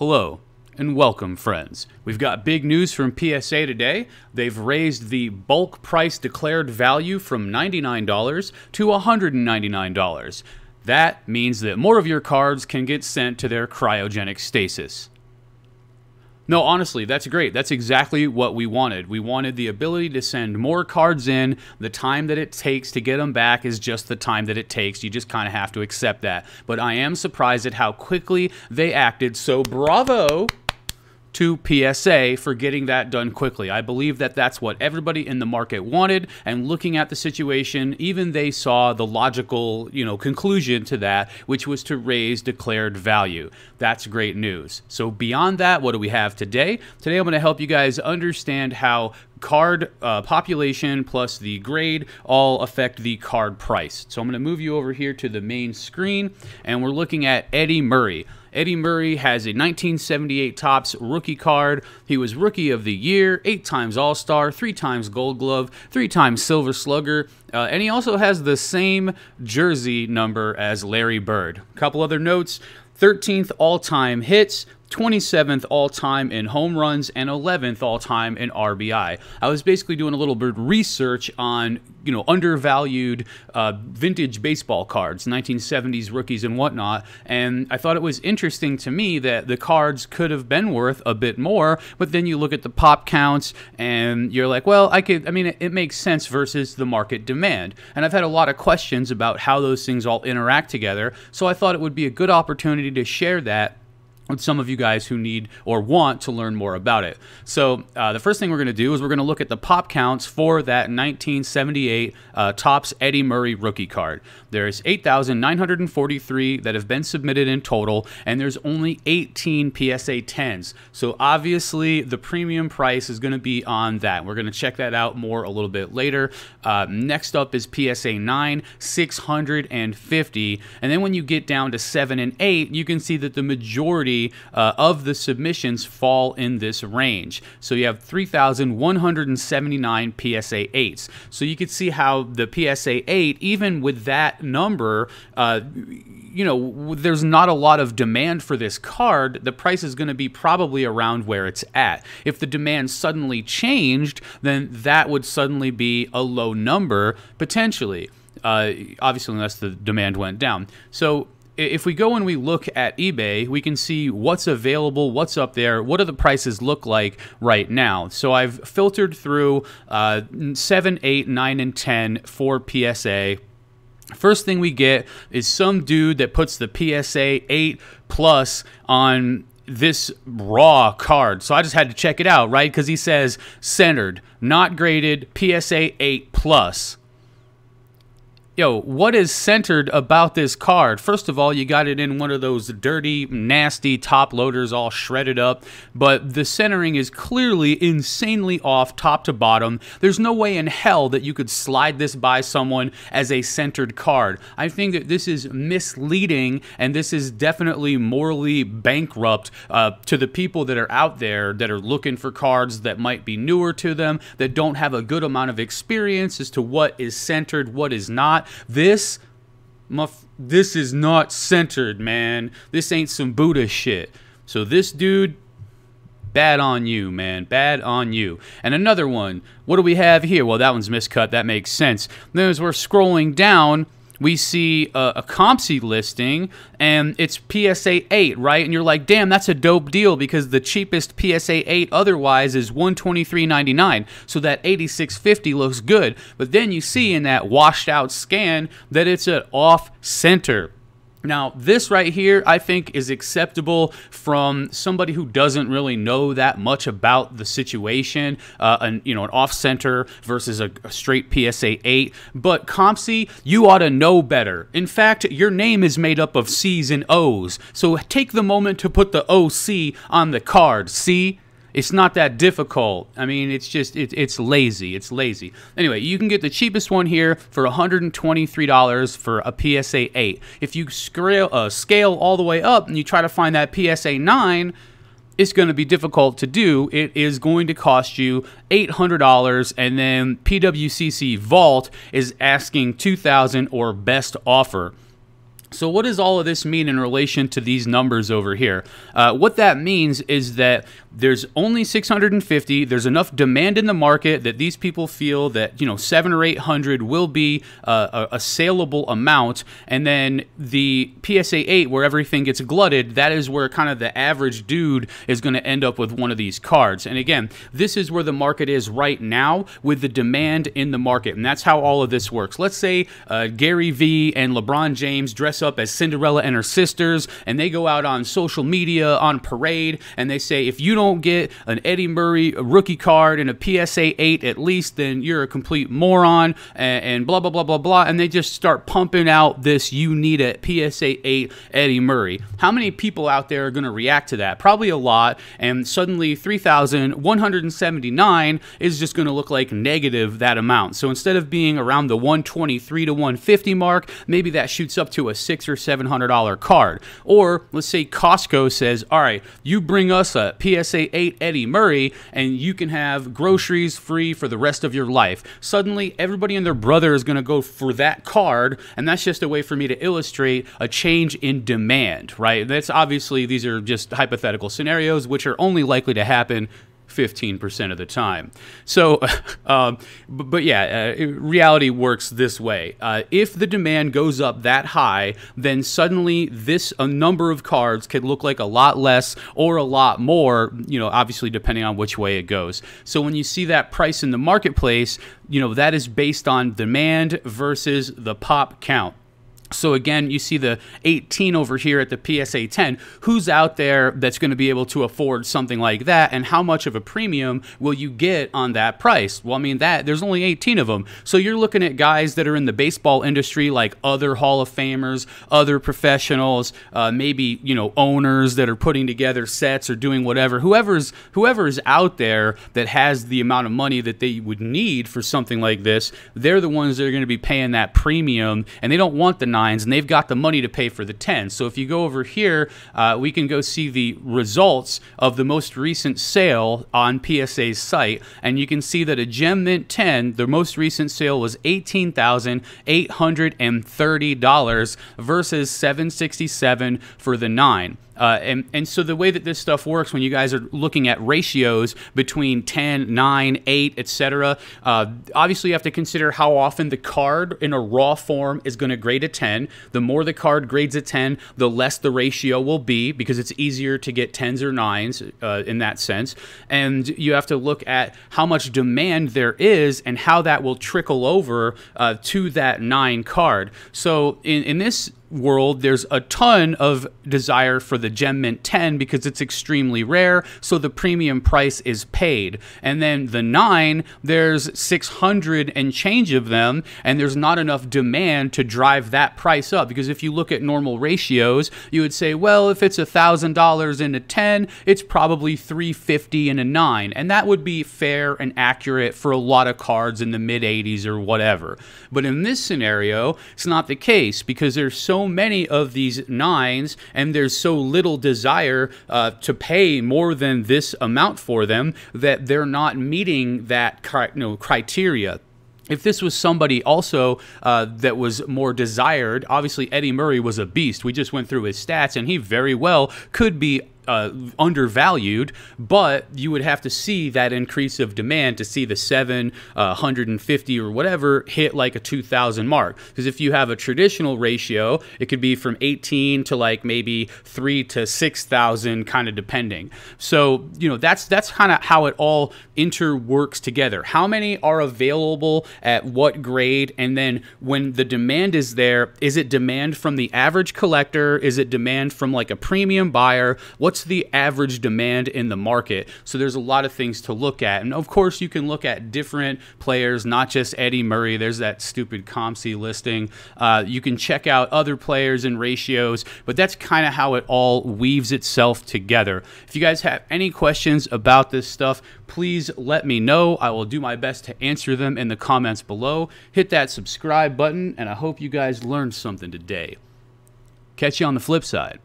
Hello and welcome, friends. We've got big news from PSA today. They've raised the bulk price declared value from $99 to $199. That means that more of your cards can get sent to their cryogenic stasis. No, honestly, that's great. That's exactly what we wanted. We wanted the ability to send more cards in. The time that it takes to get them back is just the time that it takes. You just kind of have to accept that. But I am surprised at how quickly they acted. So, bravo to PSA for getting that done quickly. I believe that that's what everybody in the market wanted and looking at the situation, even they saw the logical, you know, conclusion to that, which was to raise declared value. That's great news. So beyond that, what do we have today? Today I'm going to help you guys understand how card uh, population plus the grade all affect the card price. So I'm going to move you over here to the main screen and we're looking at Eddie Murray. Eddie Murray has a 1978 Topps rookie card. He was Rookie of the Year, eight times All Star, three times Gold Glove, three times Silver Slugger, uh, and he also has the same jersey number as Larry Bird. A couple other notes 13th all time hits, 27th all time in home runs and 11th all time in RBI. I was basically doing a little bit of research on, you know, undervalued uh, vintage baseball cards, 1970s rookies and whatnot, and I thought it was interesting to me that the cards could have been worth a bit more, but then you look at the pop counts and you're like, well, I could, I mean, it, it makes sense versus the market demand. And I've had a lot of questions about how those things all interact together, so I thought it would be a good opportunity to share that with some of you guys who need or want to learn more about it. So uh, the first thing we're going to do is we're going to look at the pop counts for that 1978 uh, Topps Eddie Murray rookie card. There's 8,943 that have been submitted in total, and there's only 18 PSA 10s. So obviously the premium price is going to be on that. We're going to check that out more a little bit later. Uh, next up is PSA 9, 650, and then when you get down to 7 and 8, you can see that the majority uh, of the submissions fall in this range. So you have 3,179 PSA 8s. So you can see how the PSA 8, even with that number, uh, you know, there's not a lot of demand for this card. The price is going to be probably around where it's at. If the demand suddenly changed, then that would suddenly be a low number potentially. Uh, obviously, unless the demand went down. So if we go and we look at eBay, we can see what's available, what's up there, what do the prices look like right now. So I've filtered through uh, 7, 8, 9, and 10 for PSA. First thing we get is some dude that puts the PSA 8 plus on this raw card. So I just had to check it out, right? Because he says centered, not graded, PSA 8 plus yo, what is centered about this card? First of all, you got it in one of those dirty, nasty top loaders all shredded up, but the centering is clearly insanely off top to bottom. There's no way in hell that you could slide this by someone as a centered card. I think that this is misleading and this is definitely morally bankrupt uh, to the people that are out there that are looking for cards that might be newer to them, that don't have a good amount of experience as to what is centered, what is not. This, this is not centered, man. This ain't some Buddha shit. So this dude, bad on you, man. Bad on you. And another one. What do we have here? Well, that one's miscut. That makes sense. Then as we're scrolling down, we see a, a COMC listing and it's PSA 8, right? And you're like, damn, that's a dope deal because the cheapest PSA 8 otherwise is 123.99. So that 8650 looks good. But then you see in that washed out scan that it's an off center now, this right here, I think, is acceptable from somebody who doesn't really know that much about the situation, uh, and you know, an off-center versus a, a, straight PSA 8. But COMC, you ought to know better. In fact, your name is made up of C's and O's, so take the moment to put the OC on the card. See? It's not that difficult. I mean, it's just it, it's lazy. It's lazy. Anyway, you can get the cheapest one here for $123 for a PSA 8. If you scale uh, scale all the way up and you try to find that PSA 9, it's going to be difficult to do. It is going to cost you $800 and then PWCC Vault is asking 2000 or best offer. So, what does all of this mean in relation to these numbers over here? Uh, what that means is that there's only 650. There's enough demand in the market that these people feel that you know seven or eight hundred will be uh, a, a saleable amount, and then the PSA 8, where everything gets glutted, that is where kind of the average dude is going to end up with one of these cards. And again, this is where the market is right now with the demand in the market, and that's how all of this works. Let's say uh, Gary Vee and LeBron James dress up as Cinderella and her sisters, and they go out on social media on parade, and they say, if you don't get an Eddie Murray rookie card and a PSA 8 at least, then you're a complete moron, and, and blah, blah, blah, blah, blah. And they just start pumping out this, you need a PSA 8 Eddie Murray. How many people out there are going to react to that? Probably a lot, and suddenly 3,179 is just going to look like negative that amount. So instead of being around the 123 to 150 mark, maybe that shoots up to a six or seven hundred dollar card. Or let's say Costco says, "All right, you bring us a PSA 8 Eddie Murray, and you can have groceries free for the rest of your life." Suddenly, everybody and their brother is going to go for that card, and that's just a way for me to illustrate a change in demand, right? That's obviously these are just hypothetical scenarios, which are only likely to happen 15% of the time. So, um, but, but, yeah, uh, reality works this way. Uh, if the demand goes up that high, then suddenly this a number of cards could look like a lot less or a lot more, you know, obviously depending on which way it goes. So when you see that price in the marketplace, you know, that is based on demand versus the pop count. So again, you see the 18 over here at the PSA 10. Who's out there that's going to be able to afford something like that, and how much of a premium will you get on that price? Well, I mean that there's only 18 of them, so you're looking at guys that are in the baseball industry, like other Hall of Famers, other professionals, uh, maybe you know owners that are putting together sets or doing whatever. Whoever's whoever's out there that has the amount of money that they would need for something like this, they're the ones that are going to be paying that premium, and they don't want the nines, and they've got the money to pay for the tens. So if you go over here, uh, we can go see the results of the most recent sale on PSA's site, and you can see that a Gem Mint 10, the most recent sale was $18,830 versus 767 for the 9. Uh, and, and so the way that this stuff works when you guys are looking at ratios between 10, 9, 8, etc., uh, obviously you have to consider how often the card in a raw form is going to grade a 10. The more the card grades a 10, the less the ratio will be because it's easier to get 10s or 9s uh, in that sense. And you have to look at how much demand there is and how that will trickle over uh, to that 9 card. So in, in this world, there's a ton of desire for the Gem Mint 10 because it's extremely rare, so the premium price is paid. And then the 9, there's 600 and change of them, and there's not enough demand to drive that price up. Because if you look at normal ratios, you would say, well, if it's $1,000 in a 10, it's probably 350 in a 9. And that would be fair and accurate for a lot of cards in the mid 80s or whatever. But in this scenario, it's not the case because there's so many of these nines and there's so little desire uh, to pay more than this amount for them that they're not meeting that you know, criteria if this was somebody also uh, that was more desired, obviously Eddie Murray was a beast. We just went through his stats, and he very well could be uh, undervalued, but you would have to see that increase of demand to see the 750 uh, or whatever hit like a 2000 mark. Because if you have a traditional ratio, it could be from 18 to like maybe 3 to 6,000 kind of depending. So, you know, that's that's kind of how it all interworks together. How many are available at what grade and then when the demand is there, is it demand from the average collector? Is it demand from like a premium buyer? What's what's the average demand in the market? So there's a lot of things to look at. And of course, you can look at different players, not just Eddie Murray. There's that stupid COMC listing. Uh, you can check out other players and ratios, but that's kind of how it all weaves itself together. If you guys have any questions about this stuff, please let me know. I will do my best to answer them in the comments below. Hit that subscribe button, and I hope you guys learned something today. Catch you on the flip side.